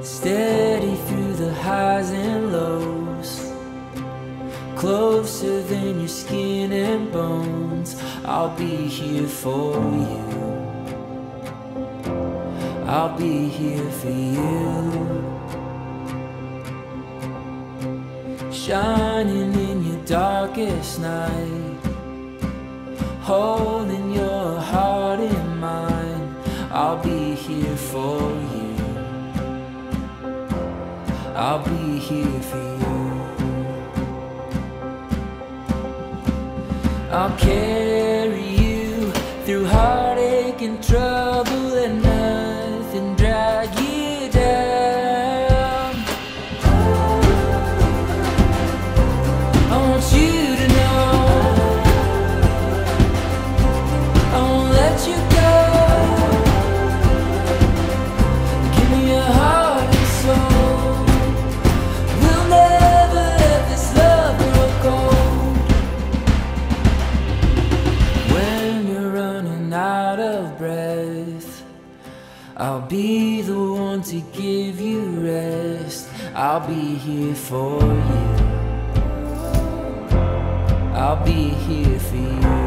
Steady through the highs and lows. Closer than your skin and bones. I'll be here for you. I'll be here for you. Shining in your darkest night. Holding your heart in mine. I'll be here for you. I'll be here for you. I'll carry I'll be the one to give you rest. I'll be here for you. I'll be here for you.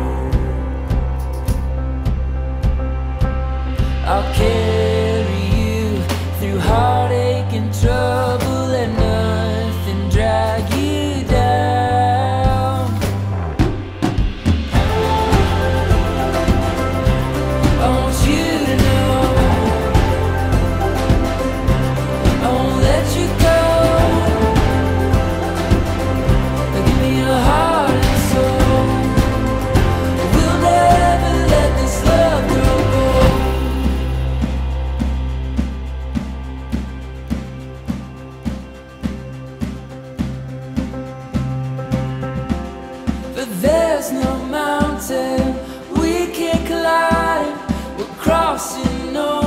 No mountain we can't climb. We're crossing over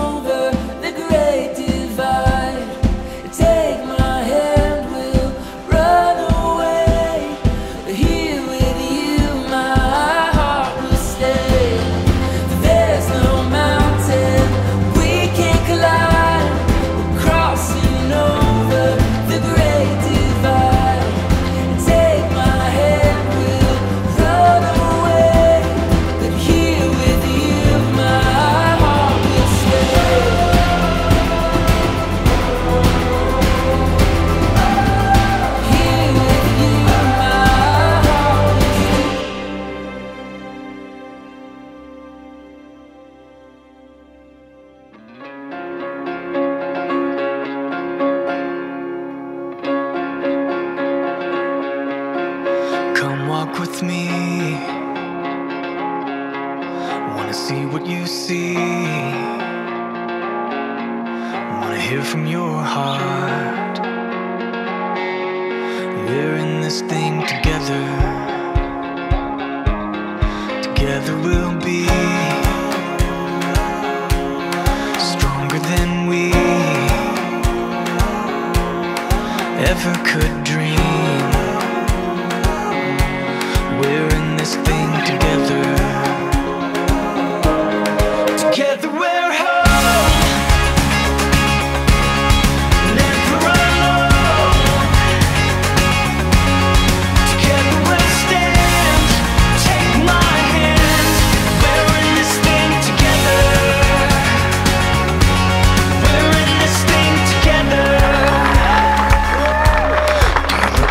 you see. I Wanna hear from your heart. We're in this thing together. Together we'll be stronger than we ever could dream.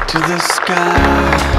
to the sky.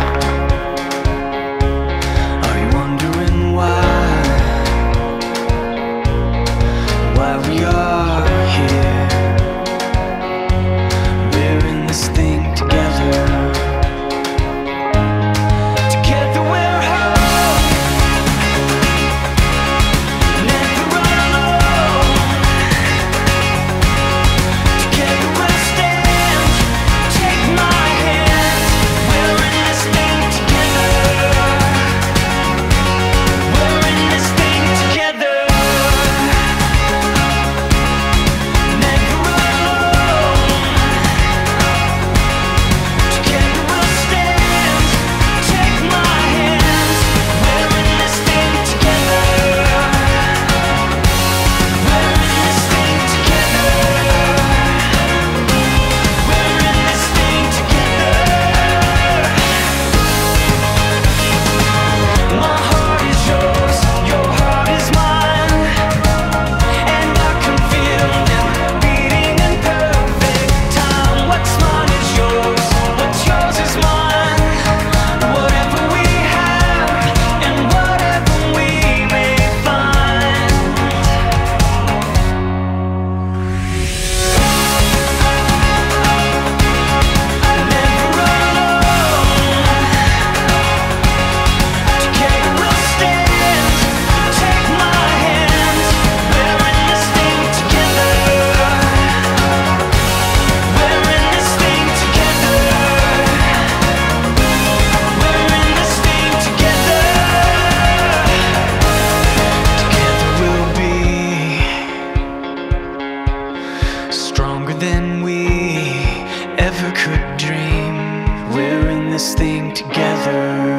together